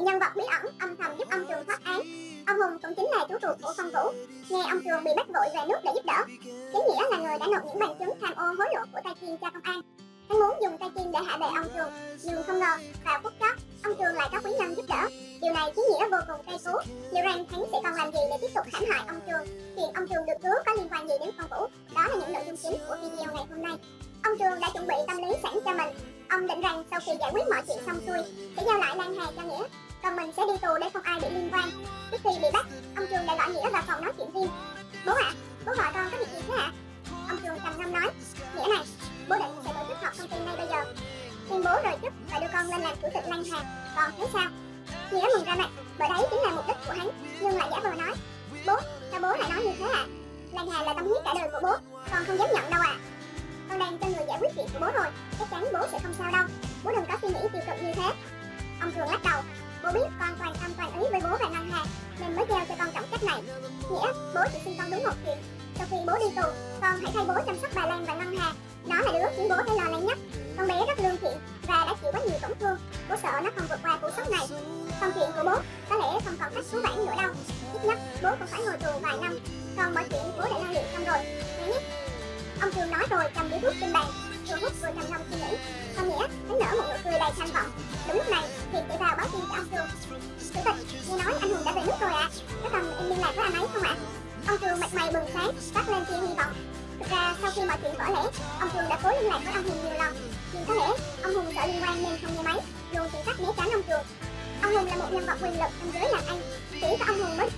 nhân vật bí ẩn âm thầm giúp ông Trường thoát án. Ông Hùng cũng chính là chú ruột của Phong Vũ. Nghe ông Trường bị bắt vội về nước để giúp đỡ. Chính nghĩa là người đã nộp những bằng chứng tham ô hối lộ của tay Kiên cho công an. Hắn muốn dùng tay Kiên để hạ bệ ông Trường, nhưng không ngờ vào phút chót ông Trường lại có quý nhân giúp đỡ. Điều này chính nghĩa vô cùng cay cú. Liệu rằng hắn sẽ còn làm gì để tiếp tục hãm hại ông Trường? Chuyện ông Trường được cứu có liên quan gì đến Phong Vũ? Đó là những nội dung chính của video ngày hôm nay. Ông Trường đã chuẩn bị tâm lý sẵn cho mình. Ông định rằng sau khi giải quyết mọi chuyện xong xuôi, sẽ giao lại Lan Hà cho Nghĩa. Còn mình sẽ đi tù để không ai bị liên quan. Trước khi bị bắt ông trường đã gọi nghĩa vào phòng nói chuyện riêng. Bố ạ à, bố gọi con có việc gì thế ạ? À? ông trường trầm ngâm nói. Nghĩa này bố định sẽ tổ chức họp công ty ngay bây giờ. Tuyên bố rồi chức và đưa con lên làm chủ tịch lan hà còn thấy sao? Nghĩa mừng ra mặt bởi đấy chính là mục đích của hắn. Nhưng lại giả vờ nói. Bố sao bố lại nói như thế ạ? À? lan hà là tâm huyết cả đời của bố. Như thế ông thường lắc đầu Bố biết con toàn tâm toàn ý với bố và năng hà Nên mới gieo cho con trọng trách này. Nghĩa, bố chỉ xin con đúng một chuyện. Sau khi bố đi tù, con hãy thay bố chăm sóc bà Lan và năng hà Nó là đứa khiến bố phải lo lắng nhất. Con bé rất lương thiện và đã chịu quá nhiều tổn thương. Bố sợ nó không vượt qua cú sốc này. Con chuyện của bố có lẽ không còn cách cứu vãn nữa đâu. Ít nhất bố cũng phải ngồi tù vài năm. Còn mọi chuyện bố đã lo liệu xong rồi. Nhé. Ông thường nói rồi cầm điếu thuốc trên bàn vừa hút vừa trầm ngâm suy nghĩ Con nghĩa hắn nở một nụ cười đầy tham vọng. Đúng lúc này hiền chạy vào báo tin cho ông trường chủ tịch, nghe nói anh hùng đã về nước rồi ạ. À. có cần em liên lạc với anh ấy không ạ? À? ông trường mặt mày bừng sáng bắt lên tia hy vọng. Thực ra, sau khi mọi chuyện vỡ lẽ, ông trường đã cố liên lạc với ông hùng nhiều lần. Nhưng có lẽ, ông hùng sợ liên quan nên không nghe máy, luôn tìm cách né tránh ông trường ông hùng là một nhân vật quyền lực trong giới làm ăn chỉ có ông hùng mới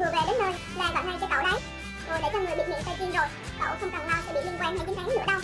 vừa về đến nơi, là gọi ngay cho cậu đấy. Rồi để cho người bị nghiện tay tiên rồi, cậu không cần lo sẽ bị liên quan hay dính dáng nữa đâu.